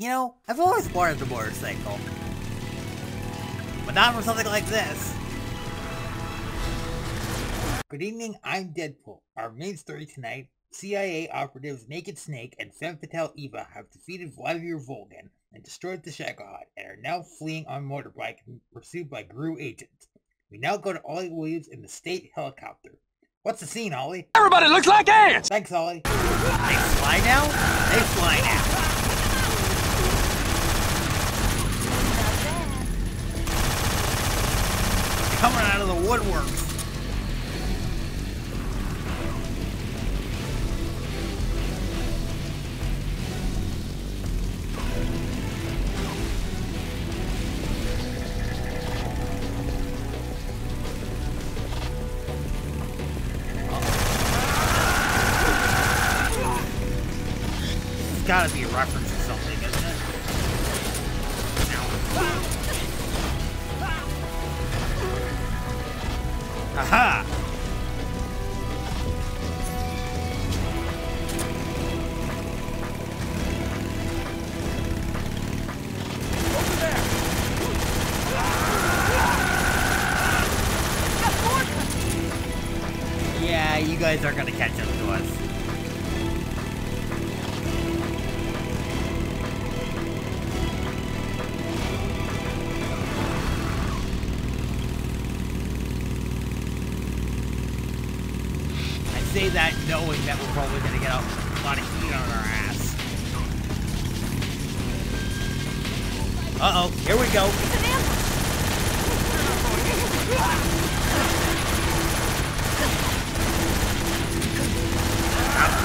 You know, I've always wanted a motorcycle. But not for something like this. Good evening, I'm Deadpool. Our main story tonight, CIA operatives Naked Snake and Femme Fatale Eva have defeated Vladimir Volgin and destroyed the Shagohod and are now fleeing on motorbike pursued by GRU agents. We now go to Ollie Williams in the state helicopter. What's the scene, Ollie? Everybody looks like ants! Thanks, Ollie. They fly now? They fly now. Coming out of the woodworks. Gotta be guys are gonna catch up to us. I say that knowing that we're probably gonna get a lot of heat on our ass. Uh-oh, here we go.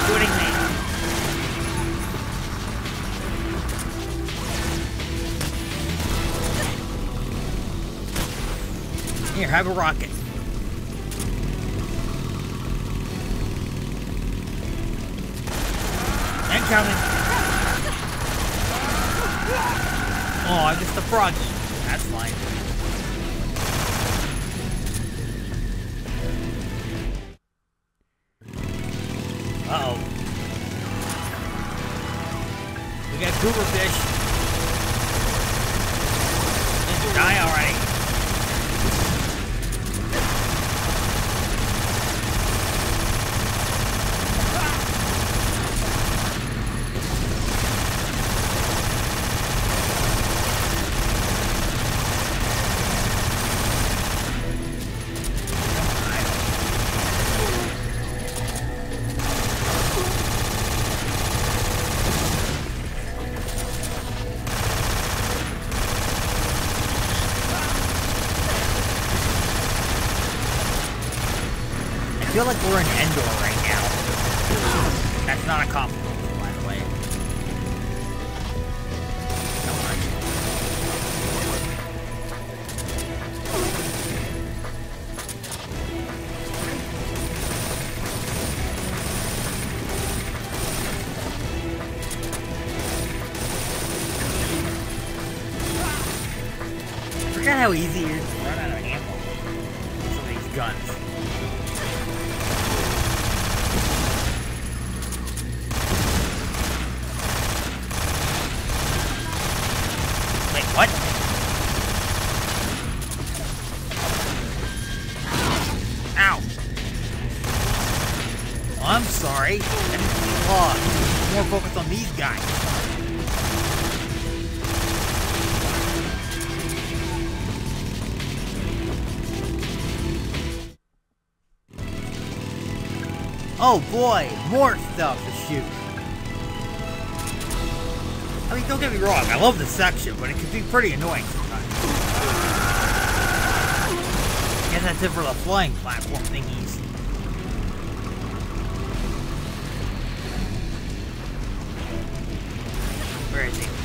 Shooting me. Here, have a rocket. Incoming. Oh, I missed the frog. That's fine. Goober fish. Die already. Feel like we're in Endor right now. That's not a compliment, how easy it is Oh boy, more stuff to shoot. I mean, don't get me wrong, I love this section, but it can be pretty annoying sometimes. I guess that's it for the flying platform thingies. Where is he?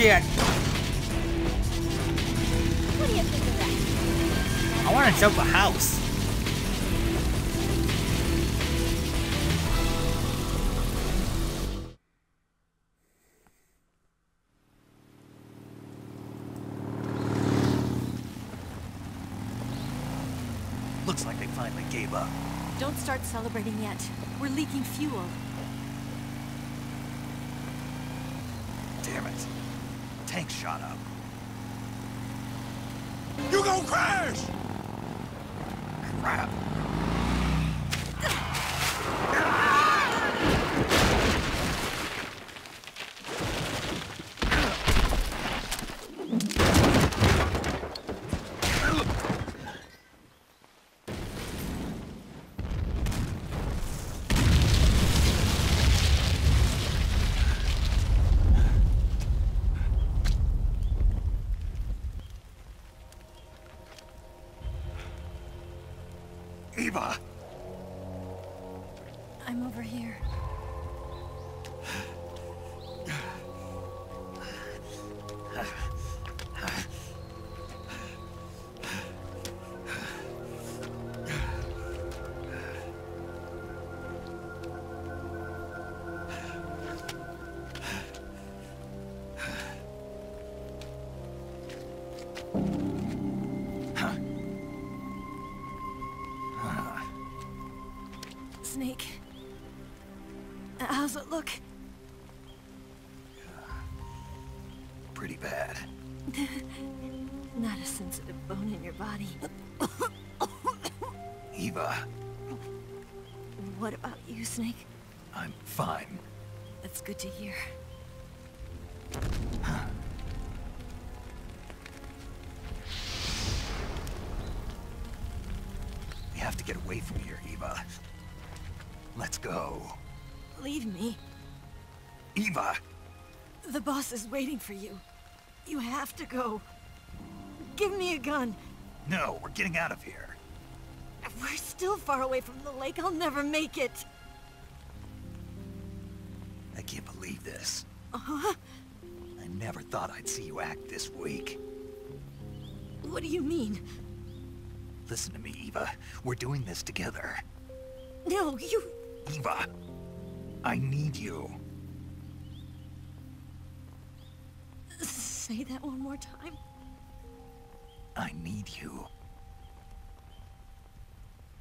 shit! what do you think of that? I want to jump a house. Looks like they finally gave up. Don't start celebrating yet. We're leaking fuel. Damn it. Tank shot up. You gonna crash! Crap. I'm over here. How's it look? Pretty bad. Not a sensitive bone in your body. Eva, What about you, Snake? I'm fine. That's good to hear. We have to get away from here, Eva. Let's go. Leave me. Eva! The boss is waiting for you. You have to go. Give me a gun. No, we're getting out of here. We're still far away from the lake. I'll never make it. I can't believe this. Uh-huh. I never thought I'd see you act this weak. What do you mean? Listen to me, Eva. We're doing this together. No, you... Eva! I need you. Say that one more time. I need you.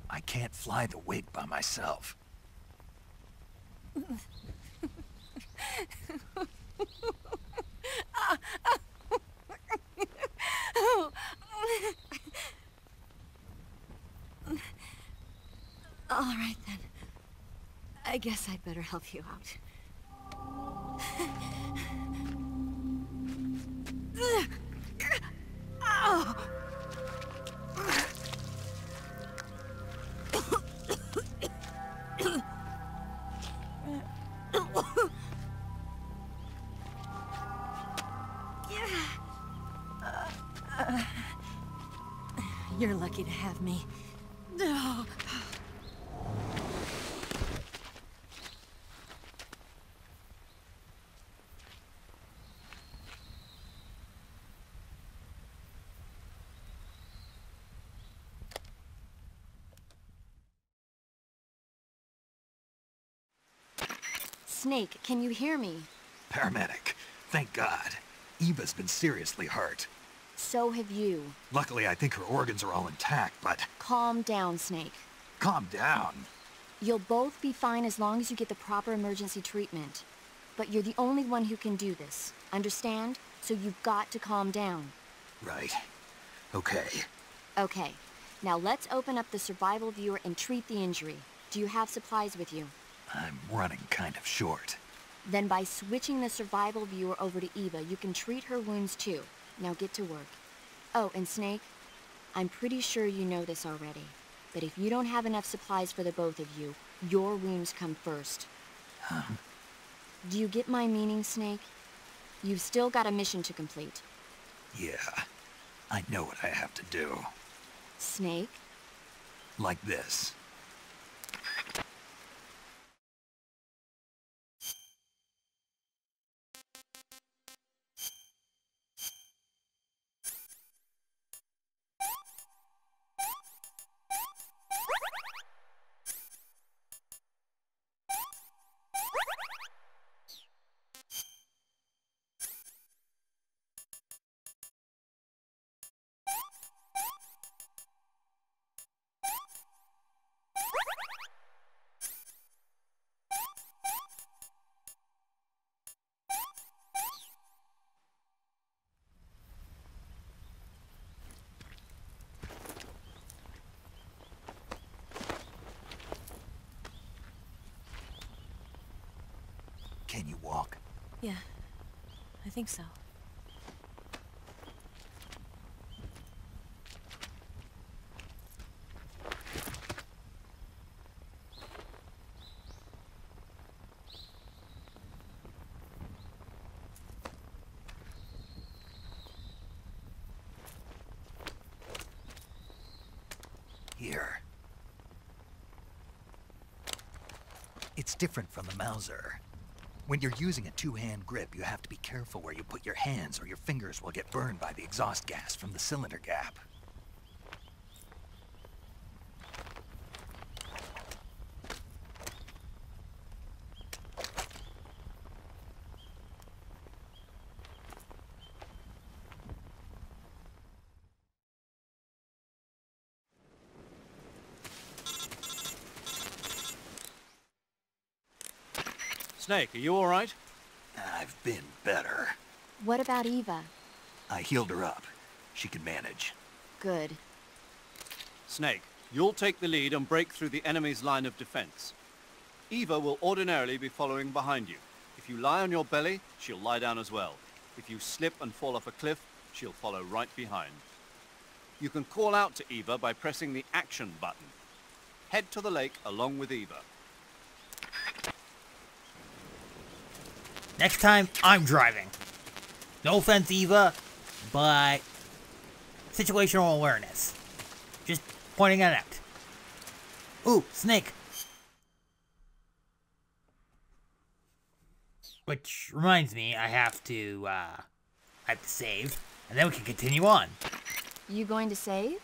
I can't fly the wig by myself. All right, then. I guess I'd better help you out. You're lucky to have me. No. Snake, can you hear me? Paramedic. Thank God. Eva's been seriously hurt. So have you. Luckily, I think her organs are all intact, but Calm down, Snake. calm down. You'll both be fine as long as you get the proper emergency treatment. But you're the only one who can do this. Understand? So you've got to calm down. Right. Okay. Okay. Now let's open up the survival viewer and treat the injury. Do you have supplies with you? I'm running kind of short. Then by switching the survival viewer over to Eva, you can treat her wounds too. Now get to work. Oh, and Snake, I'm pretty sure you know this already. But if you don't have enough supplies for the both of you, your wounds come first. Huh? Do you get my meaning, Snake? You've still got a mission to complete. Yeah, I know what I have to do. Snake? Like this. Walk? Yeah, I think so. Here. It's different from the Mauser. When you're using a two-hand grip, you have to be careful where you put your hands or your fingers will get burned by the exhaust gas from the cylinder gap. Snake, are you alright? I've been better. What about Eva? I healed her up. She can manage. Good. Snake, you'll take the lead and break through the enemy's line of defense. Eva will ordinarily be following behind you. If you lie on your belly, she'll lie down as well. If you slip and fall off a cliff, she'll follow right behind. You can call out to Eva by pressing the action button. Head to the lake along with Eva. Next time, I'm driving. No offense, Eva, but situational awareness. Just pointing it out. Ooh, snake. Which reminds me, I have to, uh, I have to save, and then we can continue on. You going to save?